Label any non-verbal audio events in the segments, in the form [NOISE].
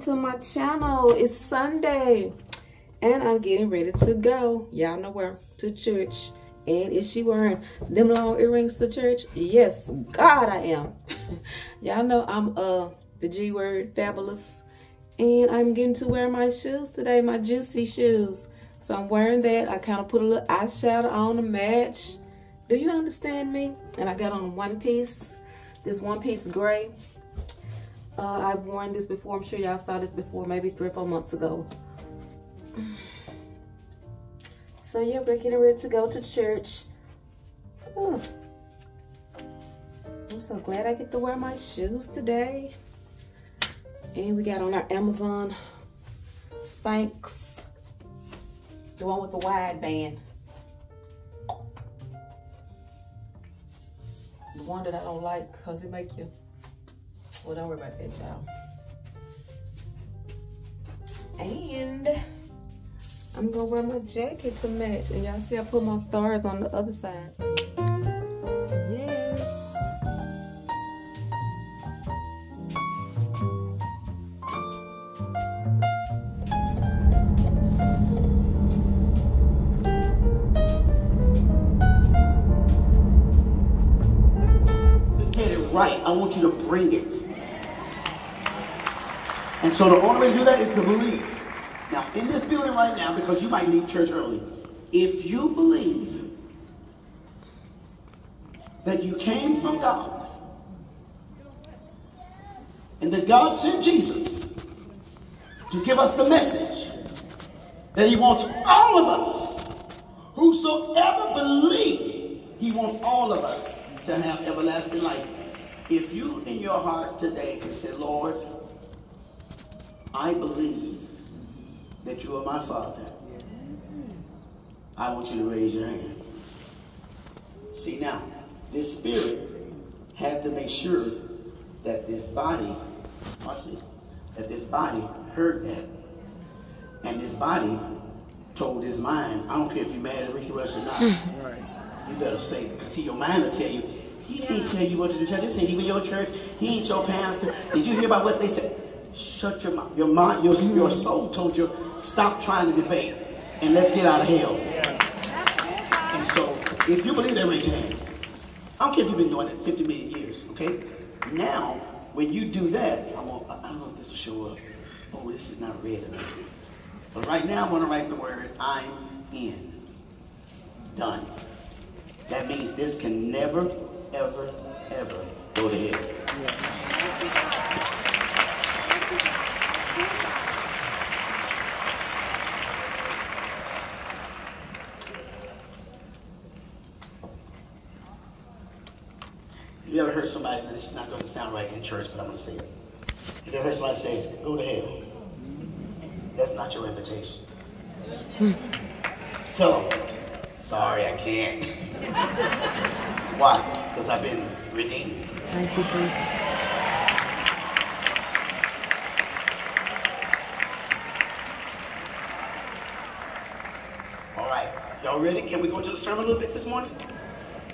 to my channel. It's Sunday and I'm getting ready to go. Y'all know where? To church. And is she wearing them long earrings to church? Yes, God I am. [LAUGHS] Y'all know I'm uh the G word fabulous. And I'm getting to wear my shoes today, my juicy shoes. So I'm wearing that. I kind of put a little eyeshadow on to match. Do you understand me? And I got on one piece, this one piece gray. Uh, I've worn this before. I'm sure y'all saw this before, maybe three or four months ago. So yeah, we're getting ready to go to church. Ooh. I'm so glad I get to wear my shoes today. And we got on our Amazon Spanx. The one with the wide band. The one that I don't like because it make you, well don't worry about that child. And I'm gonna wear my jacket to match. And y'all see I put my stars on the other side. Right. I want you to bring it. And so the only way to do that is to believe. Now, in this building right now, because you might leave church early, if you believe that you came from God and that God sent Jesus to give us the message that he wants all of us, whosoever believe, he wants all of us to have everlasting life. If you in your heart today can say, Lord, I believe that you are my father, I want you to raise your hand. See now, this spirit had to make sure that this body, watch this, that this body heard that. And this body told his mind, I don't care if you're mad at Rickie Rush or not. Hmm. You better say it. Because see, your mind will tell you, he ain't tell you what to do. This ain't even your church. He ain't your pastor. Did you hear about what they said? Shut your mouth. Your mind, your, your soul told you, stop trying to debate and let's get out of hell. And so, if you believe that, raise your hand. I don't care if you've been doing it 50 million years, okay? Now, when you do that, I, want, I don't know if this will show up. Oh, this is not red enough. But right now, I'm going to write the word I'm in. Done. That means this can never, ever, ever go to hell. You ever heard somebody, and this is not going to sound right in church, but I'm going to say it. Have you ever heard somebody say, go to hell? That's not your invitation. [LAUGHS] Tell them, sorry, I can't. [LAUGHS] Why? Because I've been redeemed. Thank you, Jesus. All right. Y'all ready? Can we go to the sermon a little bit this morning?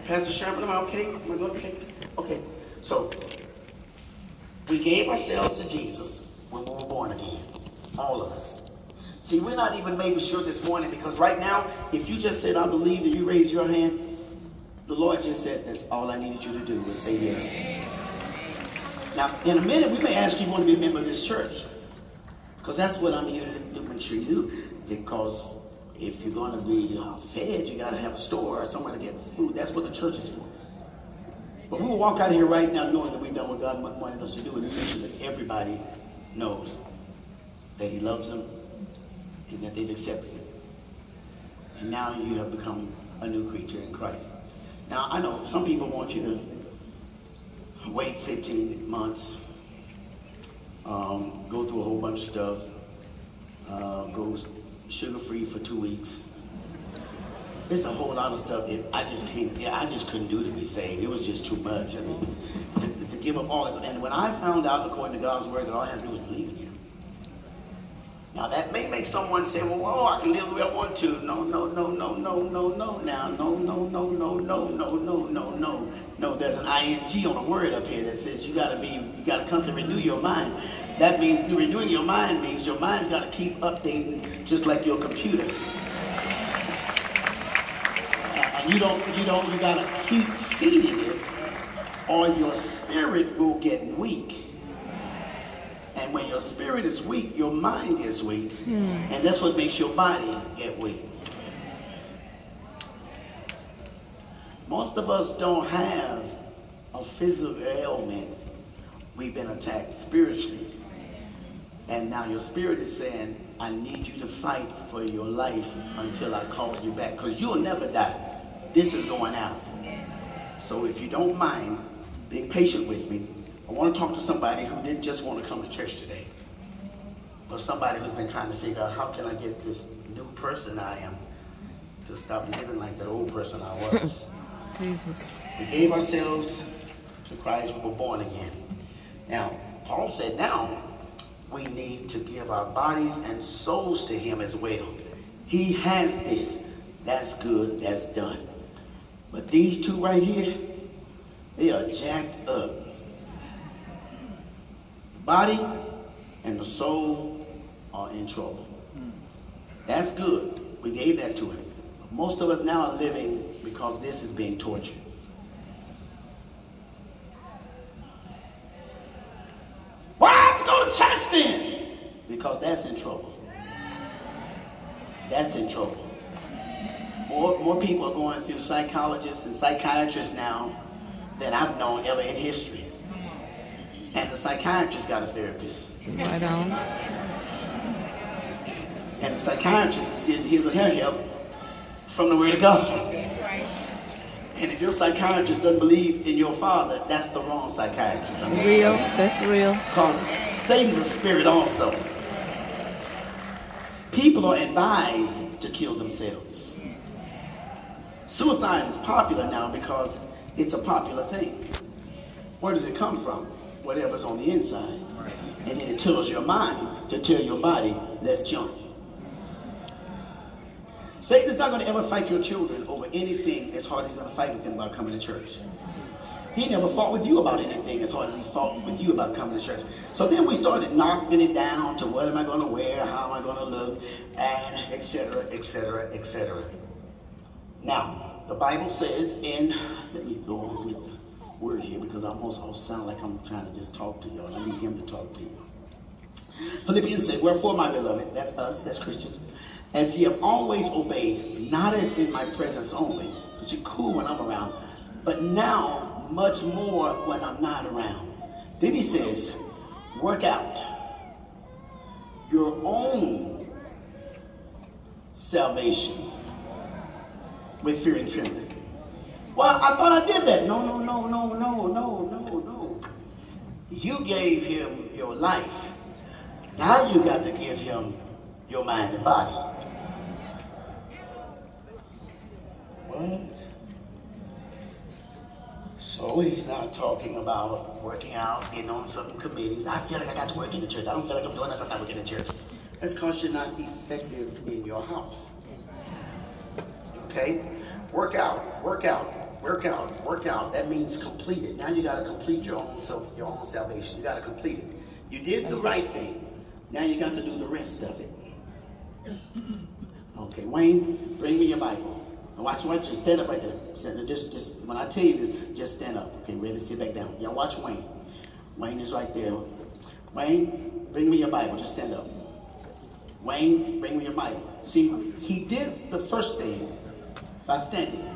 Pastor Sherman, am I okay? Am I going okay? Okay. So, we gave ourselves to Jesus when we were born again. All of us. See, we're not even maybe sure this morning because right now, if you just said, I believe, and you raise your hand, the Lord just said, that's all I needed you to do was say yes. Now, in a minute, we may ask you, if you want to be a member of this church. Because that's what I'm here to, to make sure you do. Because if you're going to be uh, fed, you got to have a store or somewhere to get food. That's what the church is for. But we will walk out of here right now knowing that we've done what God wanted us to do and make sure that everybody knows that he loves them and that they've accepted him. And now you have become a new creature in Christ. Now, I know some people want you to wait 15 months, um, go through a whole bunch of stuff, uh, go sugar-free for two weeks. It's a whole lot of stuff that I just can't, yeah, I just couldn't do to be saved. It was just too much. I mean, to, to give up all this. And when I found out, according to God's word, that all I had to do was believe in Him. Now that may make someone say, well, oh, I can live the way I want to. No, no, no, no, no, no, no, now, no, no, no, no, no, no, no, no, no, no. There's an ing on a word up here that says you got to be, you got to constantly renew your mind. That means renewing your mind means your mind's got to keep updating, just like your computer. You don't, you don't, you got to keep feeding it, or your spirit will get weak. And when your spirit is weak, your mind gets weak, hmm. and that's what makes your body get weak. Most of us don't have a physical ailment. We've been attacked spiritually. And now your spirit is saying, I need you to fight for your life until I call you back. Because you'll never die. This is going out. So if you don't mind being patient with me, I want to talk to somebody who didn't just want to come to church today. But somebody who's been trying to figure out how can I get this new person I am to stop living like that old person I was. [LAUGHS] Jesus. We gave ourselves to Christ. We were born again. Now, Paul said now we need to give our bodies and souls to him as well. He has this. That's good. That's done. But these two right here, they are jacked up. The body and the soul are in trouble. That's good. We gave that to him. Most of us now are living because this is being tortured. Why have to go to church then? Because that's in trouble. That's in trouble. More, more people are going through psychologists and psychiatrists now than I've known ever in history. And the psychiatrist got a therapist. Right on. And the psychiatrist is getting his or her help from the Word of God. And if your psychiatrist doesn't believe in your father, that's the wrong psychiatrist. I mean, real, that's real. Because Satan's a spirit also. People are advised to kill themselves. Suicide is popular now because it's a popular thing. Where does it come from? Whatever's on the inside. And then it tells your mind to tell your body, let's jump. Satan is not going to ever fight your children over anything as hard as he's going to fight with them about coming to church. He never fought with you about anything as hard as he fought with you about coming to church. So then we started knocking it down to what am I going to wear, how am I going to look, and etc., etc., etc. Now, the Bible says in, let me go on with the word here because I almost all sound like I'm trying to just talk to y'all. I need him to talk to you. Philippians said, Wherefore, my beloved, that's us, that's Christians, as ye have always obeyed, not as in my presence only, because you're cool when I'm around, but now much more when I'm not around. Then he says, work out your own salvation with fear and trembling. Well, I thought I did that. No, no, no, no, no, no, no, no. You gave him your life. Now you got to give him your mind and body. What? So he's not talking about working out, getting on some committees. I feel like I got to work in the church. I don't feel like I'm doing if I'm not working in the church. That's because you're not effective in your house. Okay? Work out, work out, work out, work out. That means complete it. Now you got to complete your own self, your own salvation. You got to complete it. You did the right thing. Now you got to do the rest of it. Okay, Wayne, bring me your Bible. Watch, watch, just stand up right there. Stand, just, just, when I tell you this, just stand up. Okay, ready, sit back down. Y'all watch Wayne. Wayne is right there. Wayne, bring me your Bible. Just stand up. Wayne, bring me your Bible. See, he did the first thing by standing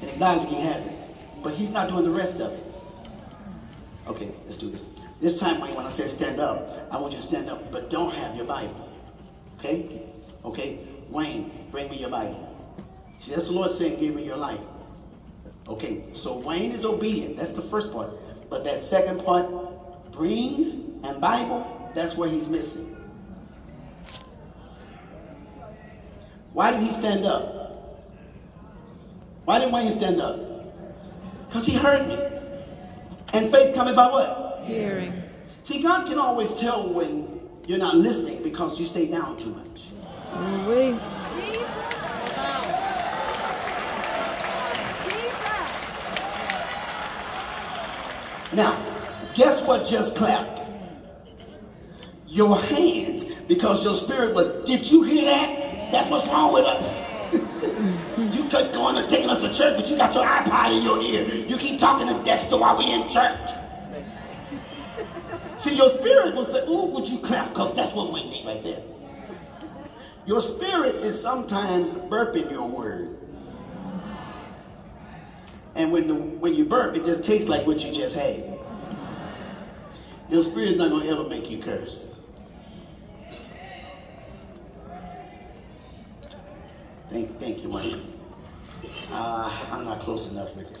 and acknowledging he has it. But he's not doing the rest of it. Okay, let's do this. This time, Wayne, when I say stand up, I want you to stand up, but don't have your Bible. Okay? Okay? Wayne, bring me your Bible. See, that's the Lord saying, give me your life. Okay, so Wayne is obedient. That's the first part. But that second part, bring and Bible, that's where he's missing. Why did he stand up? Why did Wayne stand up? Because he heard me. And faith coming by what? Hearing. See, God can always tell when you're not listening because you stay down too much. Oui. Now, guess what just clapped? Your hands, because your spirit was, did you hear that? That's what's wrong with us. Going and taking us to church, but you got your iPod in your ear. You keep talking to Dexter while we in church. [LAUGHS] See, your spirit will say, ooh, would you clap? Because that's what we need right there. Your spirit is sometimes burping your word. And when, the, when you burp, it just tastes like what you just had. Your spirit's not going to ever make you curse. Thank, thank you, Wayne. Uh, I'm not close enough with it.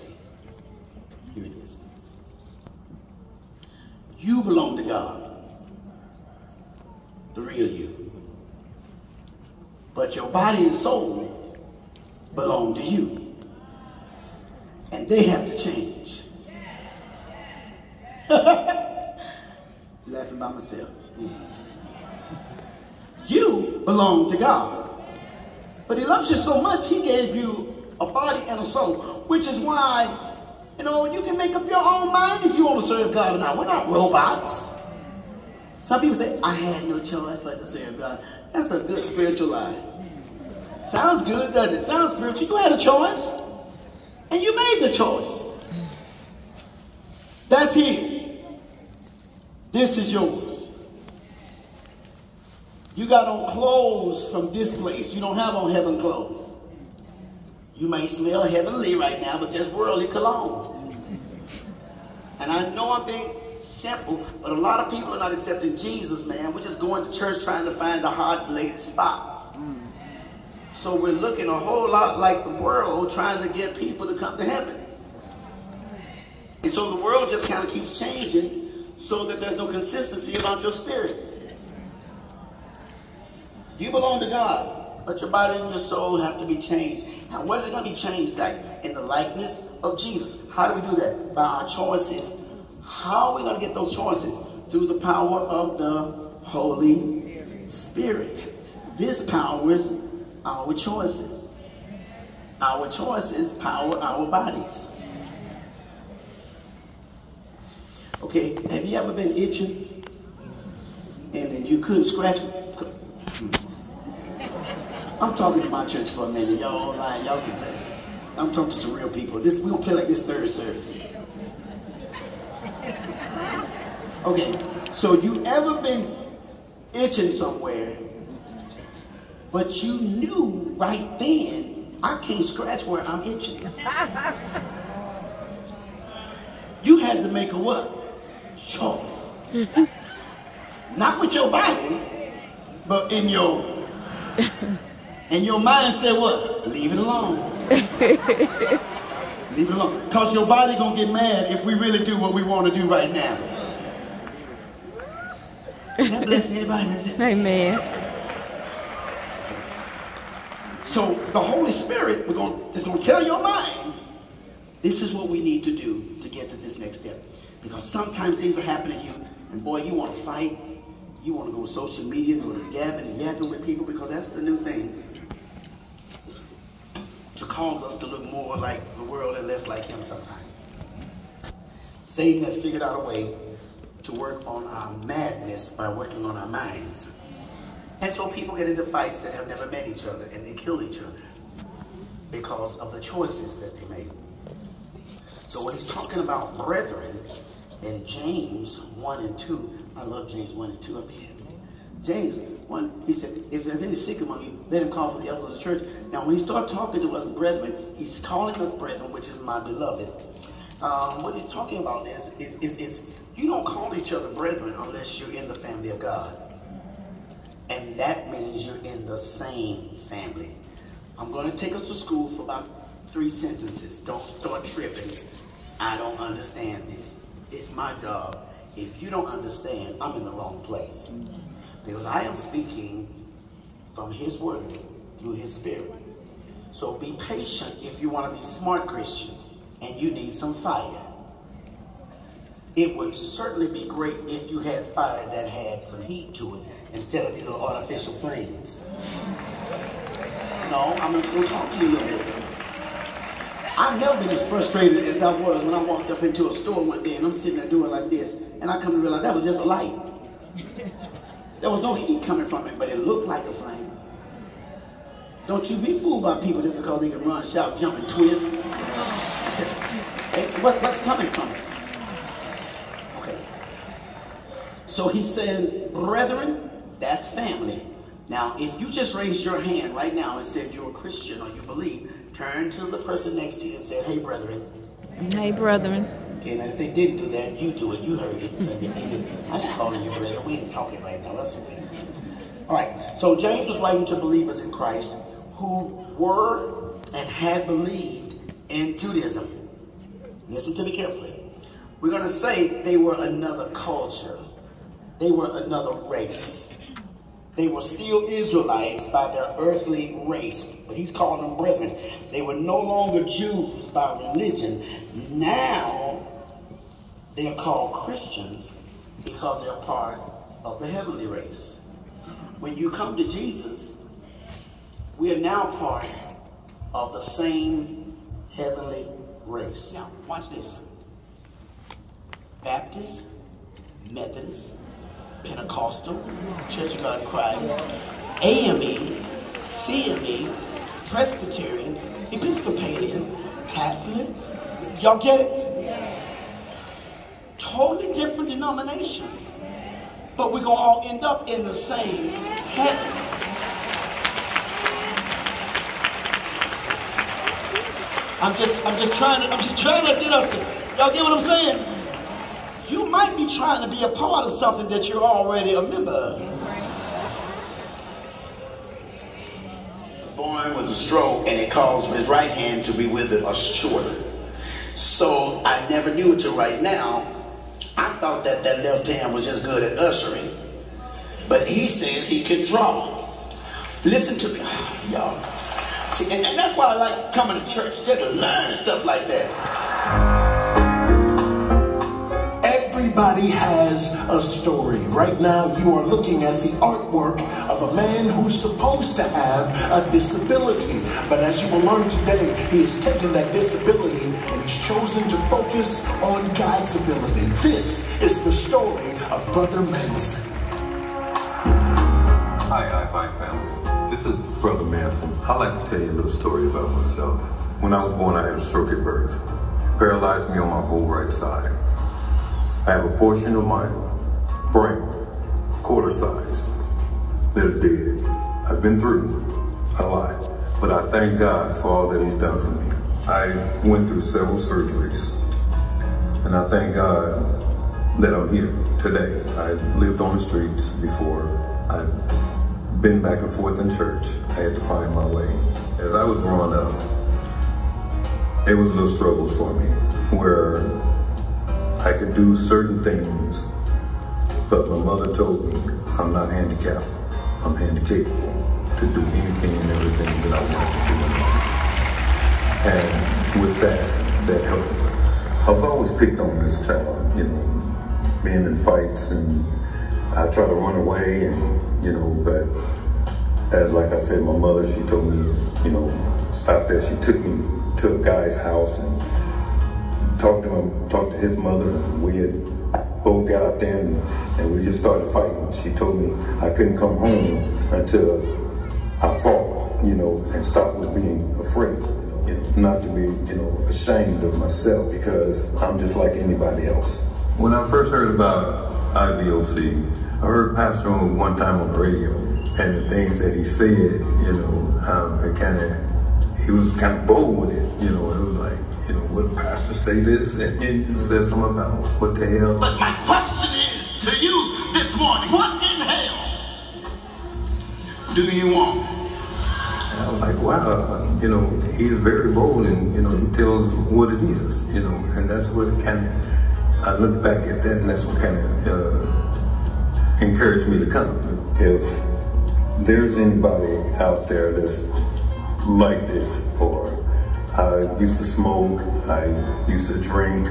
Here it is. You belong to God, the real you. But your body and soul belong to you. And they have to change. [LAUGHS] Laughing by myself. You belong to God. But he loves you so much, he gave you a body and a soul, which is why, you know, you can make up your own mind if you want to serve God or not. We're not robots. Some people say, I had no choice but to serve God. That's a good spiritual life. Sounds good, doesn't it? Sounds spiritual. You had a choice. And you made the choice. That's his. This is yours. You got on clothes from this place. You don't have on heaven clothes. You may smell heavenly right now, but there's worldly cologne. And I know I'm being simple, but a lot of people are not accepting Jesus, man. We're just going to church trying to find a hot latest spot. So we're looking a whole lot like the world trying to get people to come to heaven. And so the world just kind of keeps changing so that there's no consistency about your spirit. You belong to God, but your body and your soul have to be changed. Now, what is it going to be changed at? In the likeness of Jesus. How do we do that? By our choices. How are we going to get those choices? Through the power of the Holy Spirit. This powers our choices. Our choices power our bodies. Okay, have you ever been itching and then you couldn't scratch I'm talking to my church for a minute. Y'all online, y'all can play. I'm talking to some real people. This we gonna play like this third service. Okay, so you ever been itching somewhere, but you knew right then, I can't scratch where I'm itching. [LAUGHS] you had to make a what? Choice. [LAUGHS] Not with your body, but in your [LAUGHS] and your mind said what? Leave it alone. [LAUGHS] Leave it alone. Because your body gonna get mad if we really do what we want to do right now. That bless anybody? Amen. So the Holy Spirit we're gonna, is going to tell your mind, this is what we need to do to get to this next step. Because sometimes things are happening to you, and boy, you want to fight, you want to go to social media, and go to gabbing and yapping with people because that's the new thing. Cause us to look more like the world and less like him sometimes. Satan has figured out a way to work on our madness by working on our minds. And so people get into fights that have never met each other and they kill each other because of the choices that they made. So when he's talking about brethren in James 1 and 2, I love James 1 and 2 up here. James 1, he said, if there's any sick among you, let him call for the elders of the church. Now, when he starts talking to us brethren, he's calling us brethren, which is my beloved. Um, what he's talking about is, is, is, is you don't call each other brethren unless you're in the family of God. And that means you're in the same family. I'm going to take us to school for about three sentences. Don't start tripping. I don't understand this. It's my job if you don't understand, I'm in the wrong place. Because I am speaking from his word through his spirit. So be patient if you want to be smart Christians and you need some fire. It would certainly be great if you had fire that had some heat to it instead of these little artificial flames. No, I'm just going to talk to you a little bit. I've never been as frustrated as I was when I walked up into a store one day and I'm sitting there doing like this, and I come to realize that was just a light. There was no heat coming from it, but it looked like a flame. Don't you be fooled by people just because they can run, shout, jump, and twist. [LAUGHS] what, what's coming from it? Okay. So he said, brethren, that's family. Now, if you just raised your hand right now and said you're a Christian or you believe, turn to the person next to you and say, hey, brethren. Hey, brethren. Now if they didn't do that, you do it. You heard it. I ain't calling you brethren. We ain't talking right now. That's okay. All right. So James was writing to believers in Christ who were and had believed in Judaism. Listen to me carefully. We're going to say they were another culture. They were another race. They were still Israelites by their earthly race, but he's calling them brethren. They were no longer Jews by religion. Now they are called Christians because they're part of the heavenly race. When you come to Jesus, we are now part of the same heavenly race. Now, watch this. Baptist, Methodist, Pentecostal, Church of God in Christ, AME, CME, Presbyterian, Episcopalian, Catholic. Y'all get it? Totally different denominations. But we're going to all end up in the same heaven. I'm just, I'm just trying to, I'm just trying to get us to, y'all get what I'm saying? you might be trying to be a part of something that you're already a member of. Born with a stroke and it caused his right hand to be withered or shorter. So I never knew it till right now. I thought that that left hand was just good at ushering. But he says he can draw. Listen to me, [SIGHS] y'all. See, and, and that's why I like coming to church, just to learn stuff like that. Everybody has a story. Right now, you are looking at the artwork a man who's supposed to have a disability. But as you will learn today, he has taken that disability and he's chosen to focus on God's ability. This is the story of Brother Manson. Hi, iFind family. This is Brother Manson. I'd like to tell you a little story about myself. When I was born, I had a stroke at birth. It paralyzed me on my whole right side. I have a portion of my brain, quarter size, that are dead. I've been through a lot, but I thank God for all that he's done for me. I went through several surgeries, and I thank God that I'm here today. I lived on the streets before. I've been back and forth in church. I had to find my way. As I was growing up, it was little struggles for me where I could do certain things, but my mother told me I'm not handicapped. I'm handicapable to do anything and everything that I want to do in life. And with that, that helped me. I was always picked on a child, you know, being in fights and I try to run away and, you know, but as like I said, my mother, she told me, you know, stop that. She took me to a guy's house and talked to him, talked to his mother, and we had both got out there and, and we just started fighting. She told me I couldn't come home until I fought, you know, and stopped with being afraid. You know, not to be, you know, ashamed of myself because I'm just like anybody else. When I first heard about IBOC, I heard Pastor on one time on the radio, and the things that he said, you know, um, it kind of, he was kind of bold with it, you know, it was like, you know, would a pastor say this? And then you said something about what the hell? But my question is to you this morning, what in hell do you want? And I was like, wow, you know, he's very bold and, you know, he tells what it is, you know, and that's what kind of, I look back at that and that's what kind of uh, encouraged me to come. If there's anybody out there that's like this or I used to smoke. I used to drink.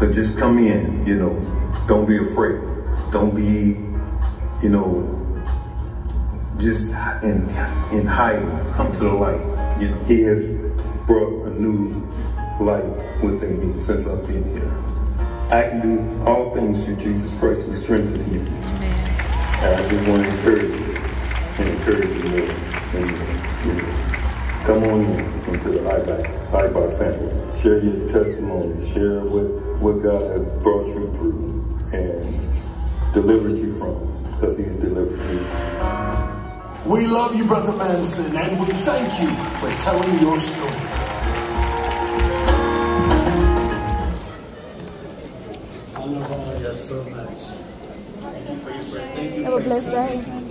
But just come in, you know. Don't be afraid. Don't be, you know, just in in hiding. Come to the light. You know, he has brought a new life within me since I've been here. I can do all things through Jesus Christ who strengthens me. And I just want to encourage you and encourage you more and more. You know. Come on in into the IBOC, IBOC family. Share your testimony. Share what, what God has brought you through and delivered you from because he's delivered me. We love you, Brother Manson, and we thank you for telling your story. I love all of you so much. Thank you for your prayers. Thank you Have a blessed day.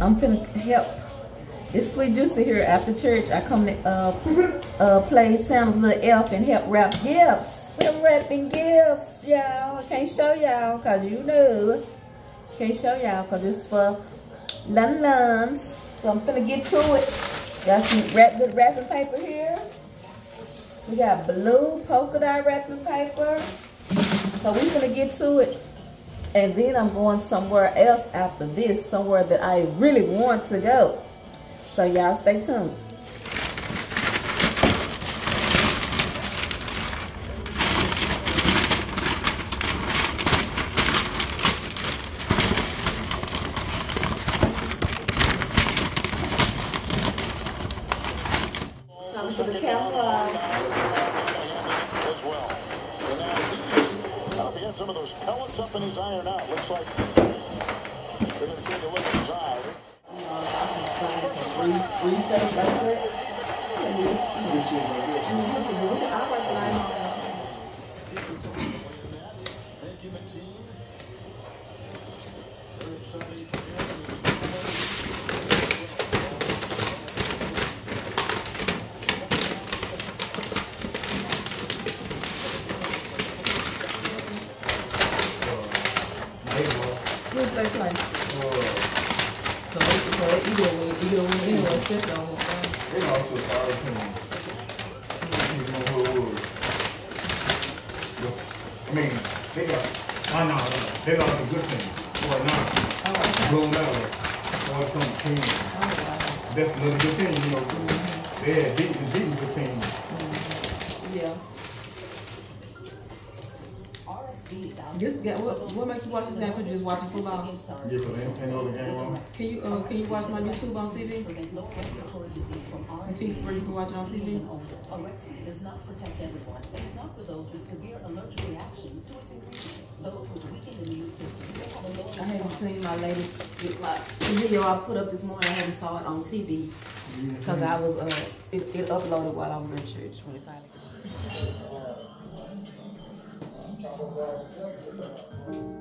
I'm finna help. It's Sweet Juicy here after church. I come to uh, uh, play Santa's Little Elf and help wrap gifts. We're wrapping gifts, y'all. I can't show y'all because you know. Can't show y'all because it's for Lun Luns. So I'm finna get to it. Got some wrap, good wrapping paper here. We got blue polka dot wrapping paper. So we're gonna get to it. And then I'm going somewhere else after this, somewhere that I really want to go. So y'all stay tuned. Come to the camera. as well. And now, now if he had some of those pellets up in his iron out, looks like they're going to take a look at his eye they play? So they can play either way, either way, anyway, especially on uh, They also sorry to me. He's no hood. I mean, they got, I know, they got a good team. Or not. Gold medal. Or some team. That's another good team, you know. They had beaten good team. This guy, what, what makes you watch this now? Cause you just watching football. Yeah, so they ain't know the game on. Can you uh, can you watch my YouTube on TV? And fix where you can watch it on TV. Arexvy does not protect everyone. It is not for those with severe allergic reactions to its ingredients. Those with weakened immune systems may have a low I haven't seen my latest like the video I put up this morning. I haven't saw it on TV because I was uh it, it uploaded while I was in church when it 好吧，时间不。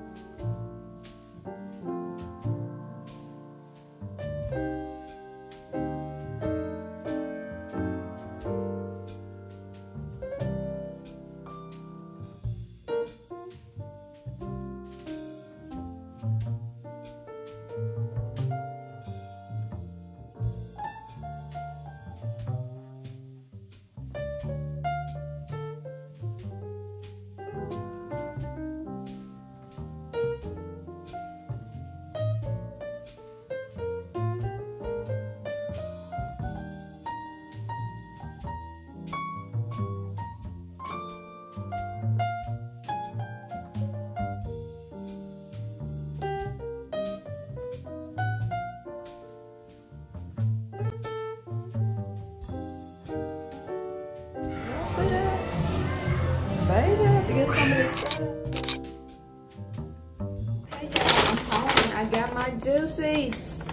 Juices.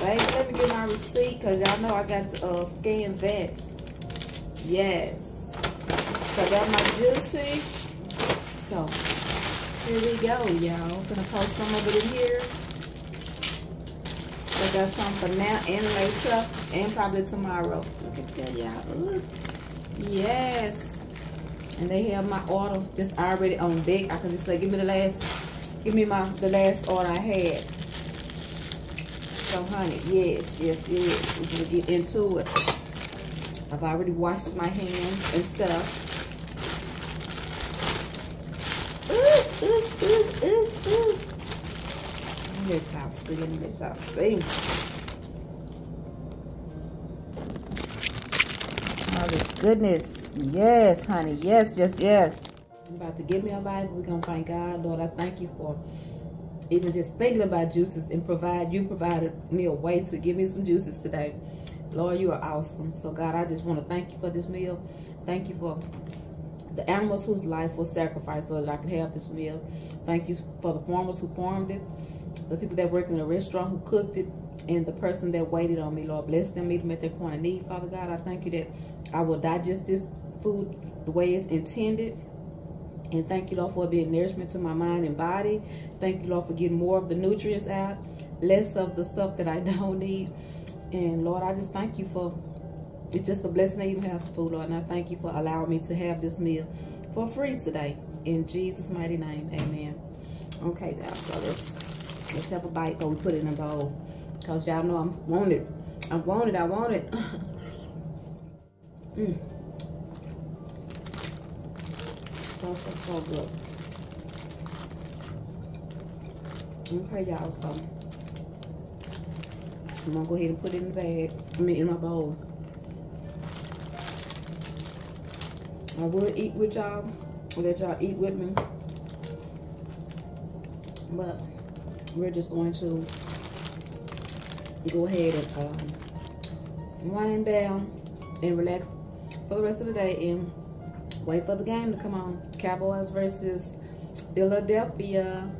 Baby, let me get my receipt because y'all know I got to uh, scan that. Yes. So I got my juices. So here we go, y'all. Gonna post some of it in here. I got some for now and later and probably tomorrow. Look at that, y'all. Yes. And they have my order just already on deck. I can just say, give me the last, give me my the last order I had. So honey, yes, yes, yes. We're gonna get into it. I've already washed my hands and stuff. Ooh, ooh, ooh, ooh, ooh. Let y'all see, let y'all see. Oh, this goodness. Yes, honey. Yes, yes, yes. I'm about to give me a Bible. We're going to thank God. Lord, I thank you for even just thinking about juices and provide. You provided me a way to give me some juices today. Lord, you are awesome. So, God, I just want to thank you for this meal. Thank you for the animals whose life was sacrificed so that I could have this meal. Thank you for the farmers who farmed it, the people that worked in the restaurant who cooked it, and the person that waited on me. Lord, bless them, meet them at their point of need. Father God, I thank you that I will digest this food the way it's intended. And thank you, Lord, for being nourishment to my mind and body. Thank you, Lord, for getting more of the nutrients out, less of the stuff that I [LAUGHS] don't need. And Lord, I just thank you for it's just a blessing to even have some food, Lord. And I thank you for allowing me to have this meal for free today. In Jesus' mighty name, amen. Okay, y'all, so let's let's have a bite before we put it in a bowl. Because y'all know I'm wanted. I want it, I want it. [LAUGHS] mm. So good. Okay, y'all, so I'm gonna go ahead and put it in the bag. I mean, in my bowl. I would eat with y'all, let y'all eat with me. But we're just going to go ahead and um, wind down and relax for the rest of the day and wait for the game to come on. Cowboys versus Philadelphia.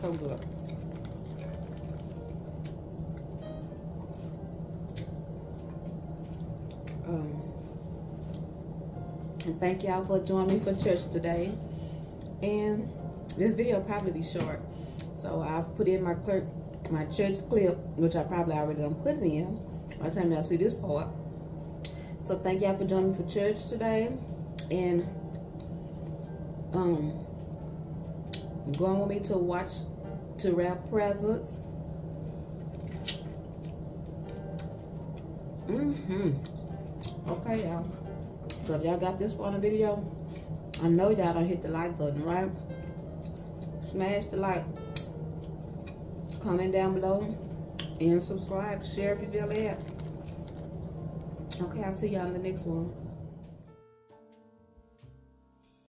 So good. Um, and thank y'all for joining me for church today. And this video probably be short. So I'll put in my clerk, my church clip, which I probably already done put it in by the time y'all see this part. So thank y'all for joining for church today. And um going with me to watch to wrap presents. Mm-hmm. Okay, y'all. So if y'all got this far in the video, I know y'all don't hit the like button, right? Smash the like. Comment down below. And subscribe. Share if you feel that. Okay, I'll see y'all in the next one.